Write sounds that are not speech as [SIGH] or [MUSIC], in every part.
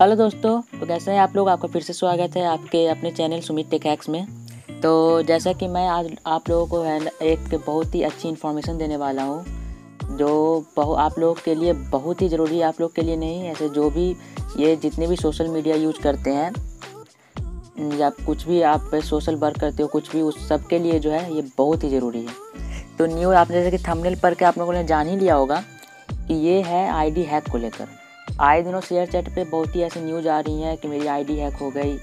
Hello दोस्तों तो कैसे हैं आप लोग? आपका फिर से स्वागत है आपके अपने चैनल सुमित टेकैक्स में। तो जैसा कि मैं आज आप लोगों को है एक बहुत ही अच्छी इन्फॉर्मेशन देने वाला हूँ, जो बहु, आप लोग के लिए बहुत ही ज़रूरी आप लोग के लिए नहीं, ऐसे जो भी ये जितने भी सोशल मीडिया यूज़ करते हैं, या कुछ भी आप सोशल वर्क करते हो, कुछ भी, उस सब के लिए जो है, ये बहुत ही ज़रूरी है। तो न्यू आपने जैसे कि थंबनेल पर के आप लोगों ने जान ही लिया होगा कि ये है आईडी हैक को लेकर। आए दिनों शेयर चैट पे बहुत ही ऐसी न्यूज़ आ रही हैं कि मेरी आईडी हैक हो गई।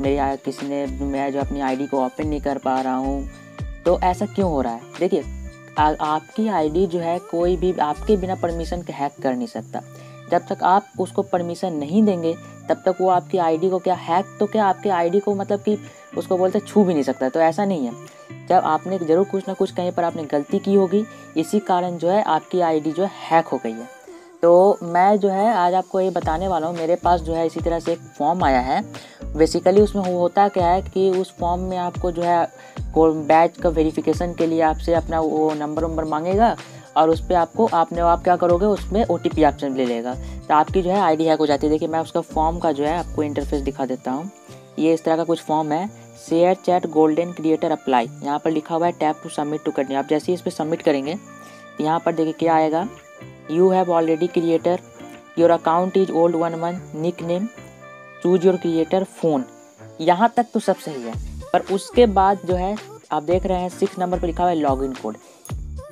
मेरी किसी ने, मैं जो अपनी आईडी को ओपन नहीं कर पा रहा हूँ। तो ऐसा क्यों हो रहा है? देखिए आपकी आईडी जो है, कोई भी, आपके बिना परमिशन के हैक कर नहीं सकता। जब तक आप उसको परमिशन नहीं देंगे, तब तक वो आपकी आईडी को क्या हैक तो क्या आपके आईडी को मतलब कि उसको बोलते छू भी नहीं सकता तो ऐसा नहीं है। जब आपने ज़रूर कुछ ना कुछ कहीं पर आपने गलती की होगी, इसी कारण जो है, आपकी आईडी जो है हैक हो गई है। तो मैं जो है आज आपको ये बताने वाला हूँ, मेरे पास जो है इसी तरह से एक फॉर्म आया है। बेसिकली उसमें होता क्या है कि उस फॉर्म में आपको जो है बैच का वेरिफिकेशन के लिए आपसे अपना वो नंबर वंबर मांगेगा और उस पर आपको आपने आप क्या करोगे, उसमें ओ टी पी ऑप्शन ले लेगा। तो आपकी जो है आई डी हैक हो जाती है। देखिए, मैं उसका फॉर्म का जो है आपको इंटरफेस दिखा देता हूँ। ये इस तरह का कुछ फॉर्म है। Share chat golden creator apply यहाँ पर लिखा हुआ है टैप टू सबमिट टू करनी आप जैसे ही इस पर सबमिट करेंगे, यहाँ पर देखिए क्या आएगा। You have already creator. Your account is old one one nickname. Choose your creator, phone. यहाँ तक तो सब सही है। पर उसके बाद जो है, आप देख रहे हैं सिक्स नंबर पर लिखा हुआ है लॉगिन कोड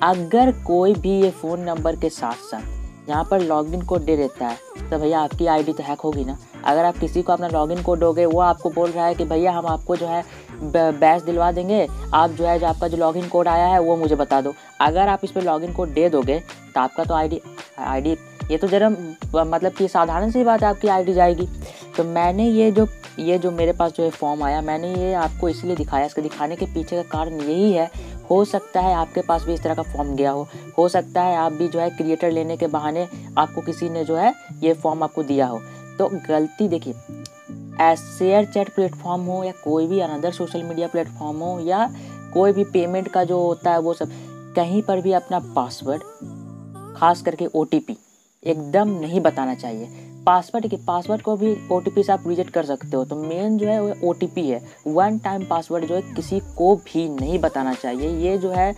अगर कोई भी ये फ़ोन नंबर के साथ साथ यहाँ पर लॉगिन कोड दे देता है तो भैया आपकी आईडी तो हैक होगी ना। अगर आप किसी को अपना लॉगिन कोड दोगे, वो आपको बोल रहा है कि भैया हम आपको जो है बैच दिलवा देंगे। आप जो है, जो आपका जो लॉगिन कोड आया है, वो मुझे बता दो। अगर आप इस पर लॉगिन कोड दे दोगे तो आपका तो आईडी आईडी ये तो जरा मतलब कि साधारण सी बात है, आपकी आईडी जाएगी। तो मैंने ये जो ये जो मेरे पास जो है फॉर्म आया, मैंने ये आपको इसलिए दिखाया, इसके दिखाने के पीछे का कारण यही है, हो सकता है आपके पास भी इस तरह का फॉर्म गया हो। हो सकता है आप भी जो है क्रिएटर लेने के बहाने आपको किसी ने जो है, ये फॉर्म आपको दिया हो। तो गलती देखिए शेयर चैट प्लेटफॉर्म हो या कोई भी अनदर सोशल मीडिया प्लेटफॉर्म हो या कोई भी पेमेंट का जो होता है वो सब, कहीं पर भी अपना पासवर्ड खास करके ओटीपी एकदम नहीं बताना चाहिए। पासवर्ड के पासवर्ड को भी ओटीपी से आप रिजेक्ट कर सकते हो। तो मेन जो है वो ओटीपी है। वन टाइम पासवर्ड जो है किसी को भी नहीं बताना चाहिए। ये जो है,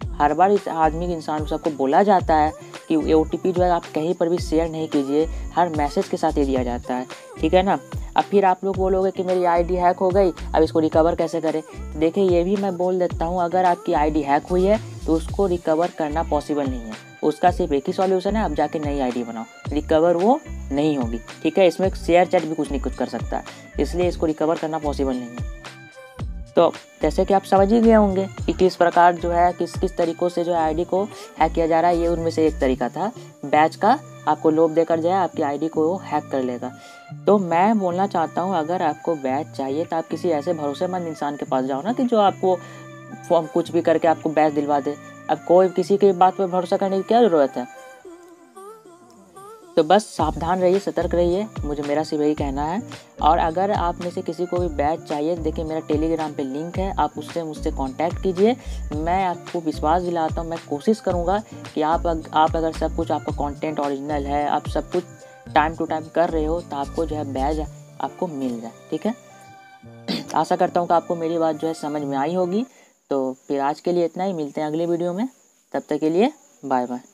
हर बार इस आदमी के इंसान सबको बोला जाता है कि ओ जो है आप कहीं पर भी शेयर नहीं कीजिए। हर मैसेज के साथ ये दिया जाता है। ठीक है ना? अब फिर आप लोग बोलोगे कि मेरी आईडी हैक हो गई, अब इसको रिकवर कैसे करें? तो देखिए ये भी मैं बोल देता हूँ, अगर आपकी आईडी हैक हुई है तो उसको रिकवर करना पॉसिबल नहीं है। उसका सिर्फ़ एक ही सॉल्यूशन है अब जाके नई आईडी बनाओ। रिकवर वो नहीं होगी, ठीक है? इसमें शेयर चैट भी कुछ नहीं कुछ कर सकता। है इसलिए इसको रिकवर करना पॉसिबल नहीं है। तो जैसे कि आप समझ ही गए होंगे कि किस प्रकार जो है, किस किस तरीक़ों से जो है आईडी को हैक किया जा रहा है, ये उनमें से एक तरीका था। बैच का आपको लोभ देकर जाए आपकी आईडी को हैक कर लेगा। तो मैं बोलना चाहता हूँ, अगर आपको बैच चाहिए तो आप किसी ऐसे भरोसेमंद इंसान के पास जाओ ना कि जो आपको फॉर्म कुछ भी करके आपको बैच दिलवा दे। अब कोई किसी की बात पर भरोसा करने की क्या ज़रूरत है? तो बस सावधान रहिए सतर्क रहिए मुझे मेरा सिर्फ़ यही कहना है। और अगर आप में से किसी को भी बैच चाहिए देखिए मेरा टेलीग्राम पे लिंक है आप उससे मुझसे कांटेक्ट कीजिए। मैं आपको विश्वास दिलाता हूँ मैं कोशिश करूँगा कि आप अग, आप अगर सब कुछ आपका कंटेंट ओरिजिनल है आप सब कुछ टाइम टू टाइम कर रहे हो तो आपको जो है बैच आपको मिल जाए ठीक है? [CLEARS THROAT] आशा करता हूँ कि आपको मेरी बात जो है समझ में आई होगी। तो फिर आज के लिए इतना ही मिलते हैं अगले वीडियो में। तब तक के लिए बाय बाय